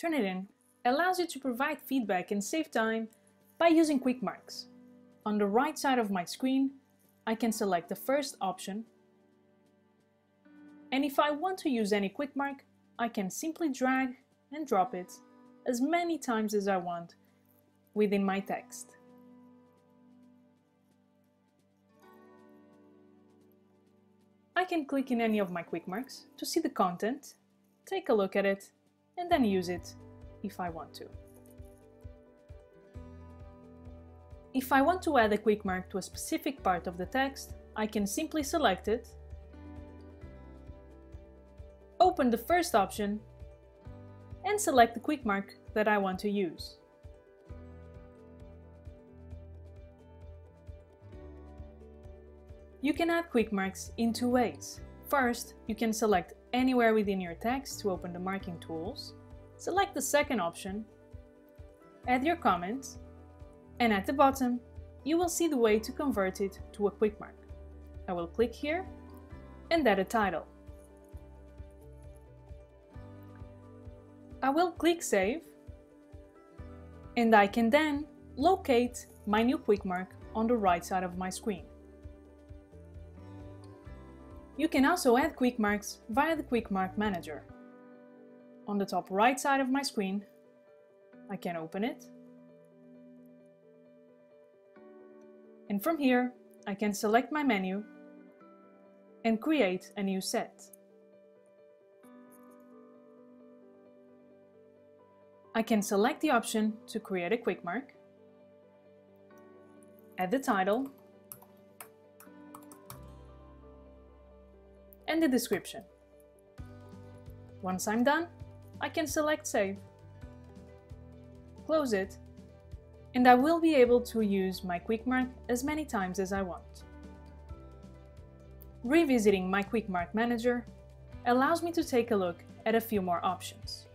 Turnitin allows you to provide feedback and save time by using QuickMarks. On the right side of my screen, I can select the first option. And if I want to use any QuickMark, I can simply drag and drop it as many times as I want within my text. I can click in any of my QuickMarks to see the content, take a look at it, and then use it if I want to. If I want to add a QuickMark to a specific part of the text, I can simply select it, open the first option, and select the QuickMark that I want to use. You can add QuickMarks in two ways. First, you can select anywhere within your text to open the marking tools. Select the second option, add your comment, and at the bottom, you will see the way to convert it to a QuickMark. I will click here and add a title. I will click Save and I can then locate my new QuickMark on the right side of my screen. You can also add QuickMarks via the QuickMark Manager. On the top right side of my screen, I can open it. And from here, I can select my menu and create a new set. I can select the option to create a QuickMark, add the title, and the description. Once I'm done, I can select Save, close it, and I will be able to use my QuickMark as many times as I want. Revisiting my QuickMark manager allows me to take a look at a few more options.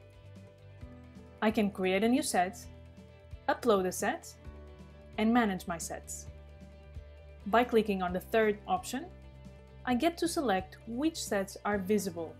I can create a new set, upload a set, and manage my sets. By clicking on the third option, I get to select which sets are visible